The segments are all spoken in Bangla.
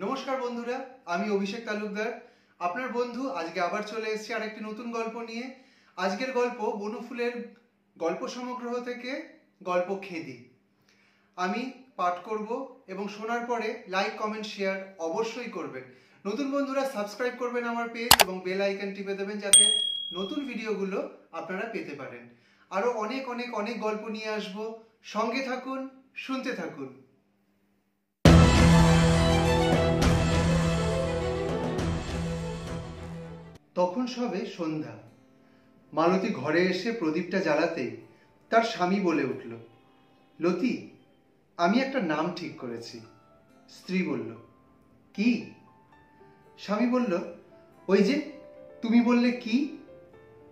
নমস্কার বন্ধুরা, আমি অভিষেক তালুকদার। আপনার বন্ধু আজকে আবার চলে এসেছি আর একটি নতুন গল্প নিয়ে। আজকের গল্প বনফুলের গল্প সমগ্রহ থেকে গল্প খেদি। আমি পাঠ করব এবং শোনার পরে লাইক, কমেন্ট, শেয়ার অবশ্যই করবেন। নতুন বন্ধুরা, সাবস্ক্রাইব করবেন আমার পেজ এবং বেল আইকন টিপে দেবেন যাতে নতুন ভিডিওগুলো আপনারা পেতে পারেন। আরও অনেক অনেক অনেক গল্প নিয়ে আসব। সঙ্গে থাকুন, শুনতে থাকুন। তখন সবে সন্ধ্যা। মালতী ঘরে এসে প্রদীপটা জ্বালাতে তার স্বামী বলে উঠল, লতি, আমি একটা নাম ঠিক করেছি। স্ত্রী বলল, কি? স্বামী বলল, ওই যে, তুমি বললে কি?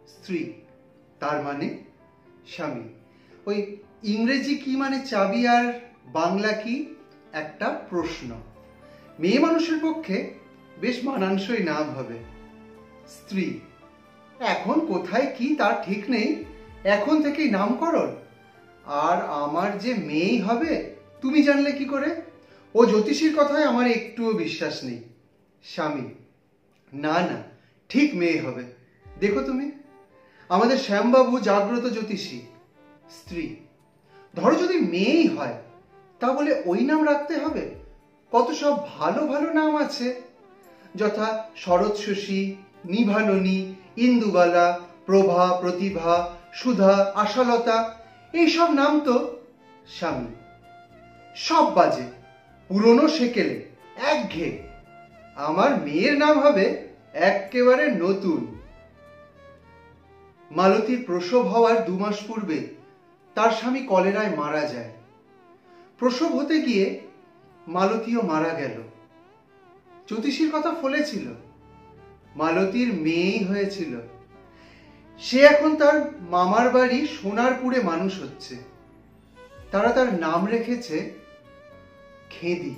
স্ত্রী, তার মানে? স্বামী, ওই ইংরেজি কি মানে চাবি আর বাংলা কি? একটা প্রশ্ন। মেয়ে মানুষের পক্ষে বেশ মানানসই নাম হবে। স্ত্রী। এখন কোথায় কি তার ঠিক নেই, এখন থেকেই নামকরণ। আর আমার যে মেয়েই হবে, তুমি জানলে কি করে? ও জ্যোতিষীর কথায় আমার একটুও বিশ্বাস নেই। স্বামী। না না, ঠিক মেয়ে হবে। দেখো তুমি, আমাদের শ্যামবাবু জাগ্রত জ্যোতিষী, স্ত্রী। ধরো যদি মেয়েই হয় তা বলে ওই নাম রাখতে হবে। কত সব ভালো ভালো নাম আছে। যথা শরৎ শশী নিভাননী, ইন্দুবালা, প্রভা, প্রতিভা, সুধা, আশালতা, এইসব নাম তো স্বামী। সব বাজে, পুরনো সেকেলে একঘে আমার মেয়ের নাম হবে একেবারে নতুন। মালতীর প্রসব হওয়ার দু মাস পূর্বে তার স্বামী কলেরায় মারা যায়। প্রসব হতে গিয়ে মালতীও মারা গেল। জ্যোতিষীর কথা ফলেছিল। মালতীর মেয়েই হয়েছিল। সে এখন তার মামার বাড়ি সোনারপুরে মানুষ হচ্ছে। তারা তার নাম রেখেছে খেদি।